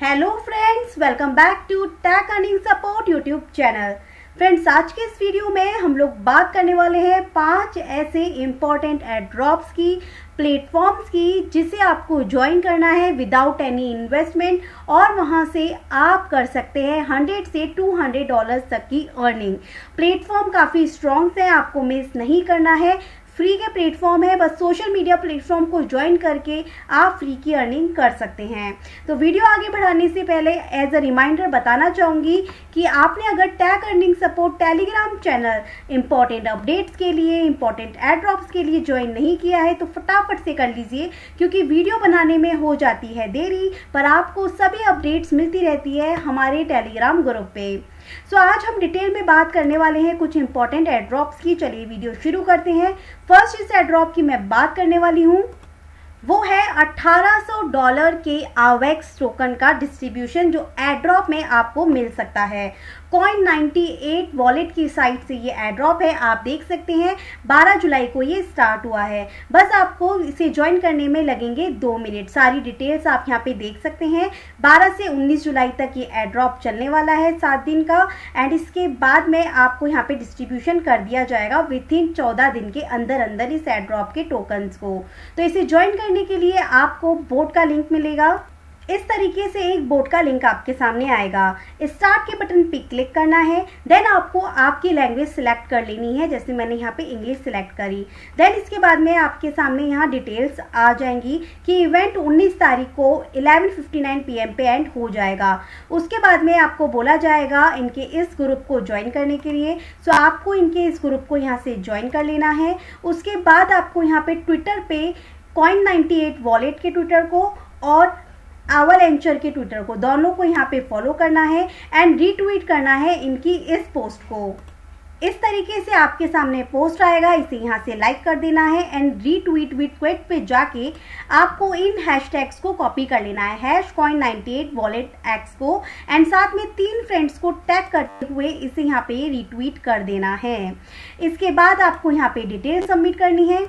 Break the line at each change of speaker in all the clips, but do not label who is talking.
Hello friends welcome back to tech earning support YouTube channel friends आज के इस video में हम लोग बात करने वाले हैं पाँच ऐसे इंपॉर्टेंट एड्रॉप्स की प्लेटफॉर्म्स की, जिसे आपको ज्वाइन करना है विदाउट एनी इन्वेस्टमेंट और वहाँ से आप कर सकते हैं 100 से 200 डॉलर्स तक की अर्निंग प्लेटफॉर्म काफ़ी स्ट्रॉन्ग है आपको मिस नहीं करना है। फ्री के प्लेटफॉर्म है, बस सोशल मीडिया प्लेटफॉर्म को ज्वाइन करके आप फ्री की अर्निंग कर सकते हैं। तो वीडियो आगे बढ़ाने से पहले एज अ रिमाइंडर बताना चाहूँगी कि आपने अगर tech earning support Telegram channel important updates के लिए इंपॉर्टेंट एड्रॉप्स के लिए ज्वाइन नहीं किया है तो फटाफट से कर लीजिए, क्योंकि वीडियो बनाने में हो जाती है देरी, पर आपको सभी अपडेट्स मिलती रहती है हमारे टेलीग्राम ग्रुप पे। सो so, आज हम डिटेल में बात करने वाले हैं कुछ इंपॉर्टेंट एड्रॉप्स की। चलिए वीडियो शुरू करते हैं। फ़र्स्ट इस एड्रॉप की मैं बात करने वाली हूँ। वो है 1800 डॉलर के आवेक्स टोकन का डिस्ट्रीब्यूशन जो एड्रॉप में आपको मिल सकता है। कॉइन 98 वॉलेट की साइट से ये एड्रॉप है, आप देख सकते हैं। 12 जुलाई को ये स्टार्ट हुआ है। बस आपको इसे ज्वाइन करने में लगेंगे दो मिनट सारी डिटेल्स आप यहाँ पे देख सकते हैं। 12 से 19 जुलाई तक ये एड्रॉप चलने वाला है सात दिन का। एंड इसके बाद में आपको यहाँ पे डिस्ट्रीब्यूशन कर दिया जाएगा विथ इन चौदह दिन के अंदर अंदर इस एड्रॉप के टोकन्स को। तो इसे ज्वाइन करने के लिए आपको बोर्ड का लिंक मिलेगा। इस तरीके से एक बोर्ड का लिंक आपके सामने आएगा। स्टार्ट के बटन पे क्लिक करना है देन आपको आपकी लैंग्वेज सिलेक्ट कर लेनी है, जैसे मैंने यहाँ पे इंग्लिश सिलेक्ट करी। देन इसके बाद में आपके सामने यहाँ डिटेल्स आ जाएँगी कि इवेंट 19 तारीख को 11:59 पीएम पे एंड हो जाएगा। उसके बाद में आपको बोला जाएगा इनके इस ग्रुप को ज्वाइन करने के लिए। सो आपको इनके इस ग्रुप को यहाँ से ज्वाइन कर लेना है। उसके बाद आपको यहाँ पे ट्विटर पे कॉइन 98 वॉलेट के ट्विटर को और आवर एंचर के ट्विटर को। दोनों को यहाँ पे फॉलो करना है एंड रीट्वीट करना है इनकी इस पोस्ट को। इस तरीके से आपके सामने पोस्ट आएगा, इसे यहाँ से लाइक कर देना है एंड रीट्वीट विट ट्वीट पे जाके आपको इन हैशटैग्स को कॉपी कर लेना है। Hash coin ninety eight wallet X को एंड साथ में तीन फ्रेंड्स को टैग करते हुए इसे यहाँ पे रीट्वीट कर देना है। इसके बाद आपको यहाँ पे डिटेल सबमिट करनी है।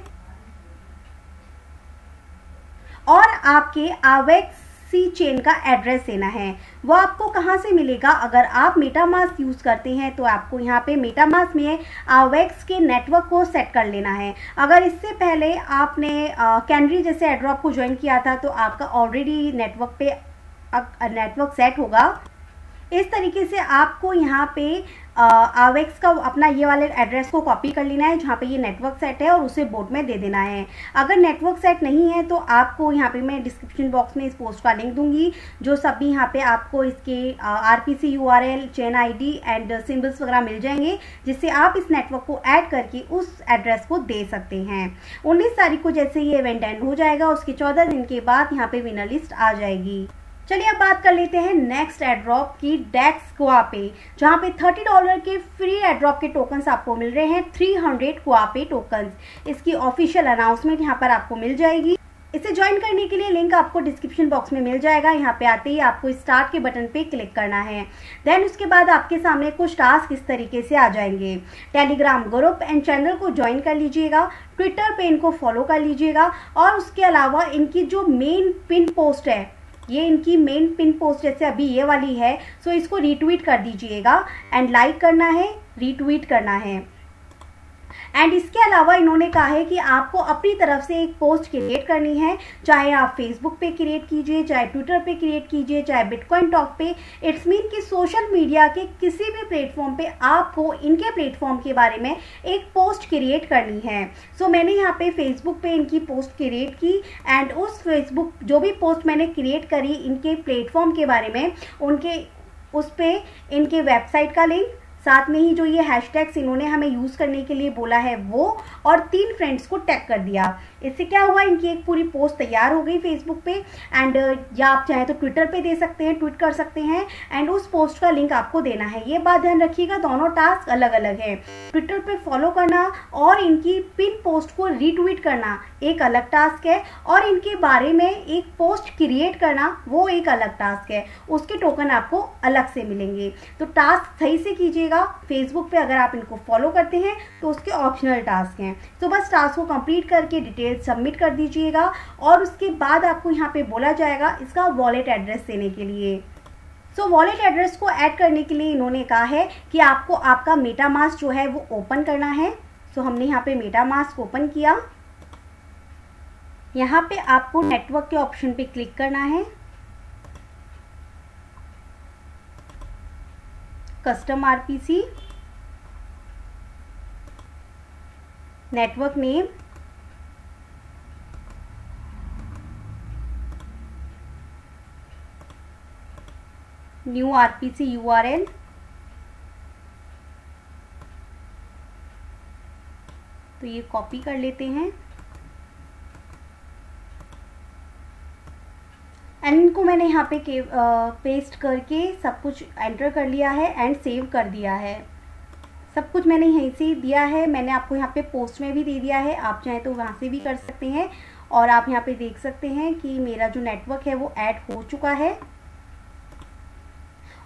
और आपके आवेक्स सी चेन का एड्रेस देना है। वो आपको कहाँ से मिलेगा? अगर आप मेटामास यूज़ करते हैं तो आपको यहाँ पे मेटामास में आवेक्स के नेटवर्क को सेट कर लेना है। अगर इससे पहले आपने कैनरी जैसे एड्रॉप को ज्वाइन किया था तो आपका ऑलरेडी नेटवर्क पे नेटवर्क सेट होगा। इस तरीके से आपको यहाँ पे आवेक्स का अपना ये वाले एड्रेस को कॉपी कर लेना है, जहाँ पे ये नेटवर्क सेट है और उसे बोर्ड में दे देना है। अगर नेटवर्क सेट नहीं है तो आपको यहाँ पे मैं डिस्क्रिप्शन बॉक्स में इस पोस्ट का लिंक दूँगी, जो सभी यहाँ पे आपको इसके R P C U R L chain I D and symbols वगैरह मिल जाएँगे, जिससे आप इस नेटवर्क को ऐड करके उस एड्रेस को दे सकते हैं। उन्नीस तारीख को जैसे ये इवेंट एंड हो जाएगा, उसके चौदह दिन के बाद यहाँ पे विनर लिस्ट आ जाएगी। चलिए अब बात कर लेते हैं नेक्स्ट एड्रॉप की डेक्स क्वा पे जहाँ पे 30 डॉलर के फ्री एड्रॉप के टोकन्स आपको मिल रहे हैं 300 क्वा पे टोकन्स इसकी ऑफिशियल अनाउंसमेंट यहाँ पर आपको मिल जाएगी। इसे ज्वाइन करने के लिए लिंक आपको डिस्क्रिप्शन बॉक्स में मिल जाएगा। यहाँ पे आते ही आपको स्टार्ट के बटन पे क्लिक करना है। देन उसके बाद आपके सामने कुछ टास्क इस तरीके से आ जाएँगे। टेलीग्राम ग्रुप एंड चैनल को ज्वाइन कर लीजिएगा। ट्विटर पे इनको फॉलो कर लीजिएगा। और उसके अलावा इनकी जो मेन पिन पोस्ट है ये इनकी मेन पिन पोस्ट जैसे अभी ये वाली है सो इसको रीट्वीट कर दीजिएगा एंड लाइक करना है रीट्वीट करना है। एंड इसके अलावा इन्होंने कहा है कि आपको अपनी तरफ़ से एक पोस्ट क्रिएट करनी है चाहे आप फेसबुक पे क्रिएट कीजिए चाहे ट्विटर पे क्रिएट कीजिए चाहे बिटकॉइन टॉक पे। इट्स मीन कि सोशल मीडिया के किसी भी प्लेटफॉर्म पे आपको इनके प्लेटफॉर्म के बारे में एक पोस्ट क्रिएट करनी है। सो so, मैंने यहाँ पे फेसबुक पे इनकी पोस्ट क्रिएट की एंड उस फेसबुक जो भी पोस्ट मैंने क्रिएट करी इनके प्लेटफॉर्म के बारे में उनके उस पर इनके वेबसाइट का लिंक साथ में ही जो ये हैशटैग्स इन्होंने हमें यूज़ करने के लिए बोला है वो, और तीन फ्रेंड्स को टैग कर दिया। इससे क्या हुआ, इनकी एक पूरी पोस्ट तैयार हो गई फेसबुक पे एंड या आप चाहे तो ट्विटर पे दे सकते हैं ट्वीट कर सकते हैं एंड उस पोस्ट का लिंक आपको देना है। ये बात ध्यान रखिएगा, दोनों टास्क अलग अलग है। ट्विटर पे फॉलो करना, और इनकी पिन पोस्ट को रीट्वीट करना एक अलग टास्क है, और इनके बारे में एक पोस्ट क्रिएट करना वो एक अलग टास्क है। उसके टोकन आपको अलग से मिलेंगे। तो टास्क सही से कीजिएगा कीजिएगा फेसबुक पे अगर आप इनको फॉलो करते हैं तो उसके ऑप्शनल टास्क हैं। तो बस टास्क को कंप्लीट करके डिटेल सबमिट कर दीजिएगा और उसके बाद आपको यहाँ पे बोला जाएगा इसका वॉलेट एड्रेस देने के लिए। सो वॉलेट एड्रेस को ऐड करने के लिए इन्होंने कहा है कि आपको आपका मेटा मास्क जो है वो ओपन करना है। सो so, हमने यहाँ पे मेटा मास्क ओपन किया। यहाँ पे आपको नेटवर्क के ऑप्शन पे क्लिक करना है। Custom RPC network name new RPC URL तो ये कॉपी कर लेते हैं। एंड को मैंने यहाँ पे के, आ, पेस्ट करके सब कुछ एंटर कर लिया है एंड सेव कर दिया है। सब कुछ मैंने यहीं से दिया है। मैंने आपको यहाँ पे पोस्ट में भी दे दिया है। आप चाहें तो वहाँ से भी कर सकते हैं। और आप यहाँ पे देख सकते हैं कि मेरा जो नेटवर्क है वो ऐड हो चुका है।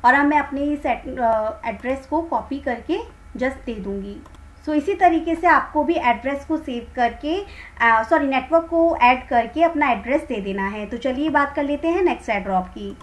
और अब मैं अपने इस एड्रेस को कॉपी करके जस्ट दे दूँगी। सो so, इसी तरीके से आपको भी एड्रेस को सेव करके सॉरी नेटवर्क को ऐड करके अपना एड्रेस दे देना है। तो चलिए बात कर लेते हैं नेक्स्ट एड्रॉप की।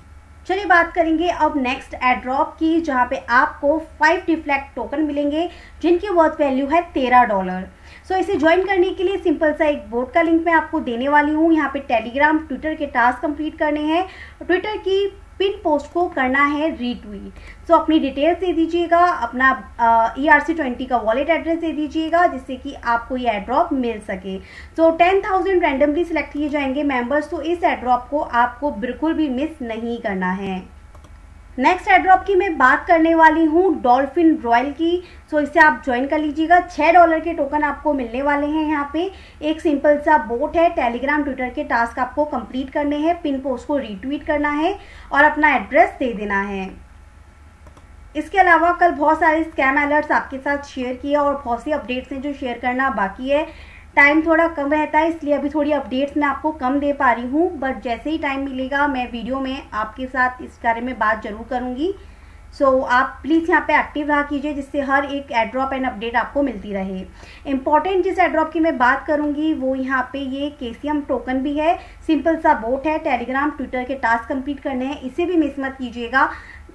चलिए बात करेंगे अब नेक्स्ट एड्रॉप की जहाँ पे आपको फाइव डिफ्लेक्ट टोकन मिलेंगे जिनकी वर्थ वैल्यू है तेरह डॉलर सो इसे ज्वाइन करने के लिए सिंपल सा एक बोर्ड का लिंक मैं आपको देने वाली हूँ। यहाँ पे टेलीग्राम ट्विटर के टास्क कंप्लीट करने हैं। ट्विटर की पिन पोस्ट को करना है रीट्वीट सो अपनी डिटेल्स दे दीजिएगा, अपना ई आर सी ट्वेंटी का वॉलेट एड्रेस दे दीजिएगा, जिससे कि आपको ये एड्रॉप मिल सके. So ten thousand randomly select किए जाएँगे मेंबर्स तो इस एड्रॉप को आपको बिल्कुल भी मिस नहीं करना है. नेक्स्ट एड्रॉप की मैं बात करने वाली हूँ डॉल्फिन रॉयल की। सो इसे आप ज्वाइन कर लीजिएगा। छः डॉलर के टोकन आपको मिलने वाले हैं यहाँ पे। एक सिंपल सा बोट है। टेलीग्राम ट्विटर के टास्क आपको कंप्लीट करने हैं। पिन पोस्ट को रीट्वीट करना है और अपना एड्रेस दे देना है। इसके अलावा कल बहुत सारे स्कैम अलर्ट्स आपके साथ शेयर किए और बहुत सी अपडेट्स हैं जो शेयर करना बाकी है। टाइम थोड़ा कम रहता है इसलिए अभी थोड़ी अपडेट्स मैं आपको कम दे पा रही हूँ बट जैसे ही टाइम मिलेगा मैं वीडियो में आपके साथ इस बारे में बात ज़रूर करूँगी। सो so, आप प्लीज़ यहाँ पे एक्टिव रहा कीजिए जिससे हर एक एड्रॉप एंड अपडेट आपको मिलती रहे। इंपॉर्टेंट जिस एड्रॉप की मैं बात करूँगी वो यहाँ पे ये केसीएम टोकन भी है। सिंपल सा बोट है टेलीग्राम ट्विटर के टास्क कंप्लीट करने हैं। इसे भी मिस मत कीजिएगा।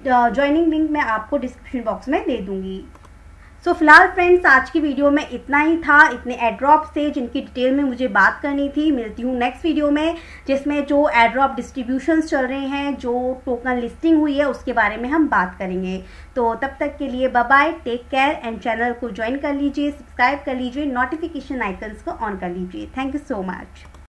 ज्वाइनिंग लिंक मैं आपको डिस्क्रिप्शन बॉक्स में दे दूँगी। सो फ़िलहाल फ्रेंड्स आज की वीडियो में इतना ही था। इतने एड्रॉप से जिनकी डिटेल में मुझे बात करनी थी। मिलती हूँ नेक्स्ट वीडियो में, जिसमें जो एड्रॉप डिस्ट्रीब्यूशंस चल रहे हैं, जो टोकन लिस्टिंग हुई है, उसके बारे में हम बात करेंगे। तो तब तक के लिए bye take care and channel को ज्वाइन कर लीजिए सब्सक्राइब कर लीजिए नोटिफिकेशन आइकन्स को ऑन कर लीजिए। Thank you so much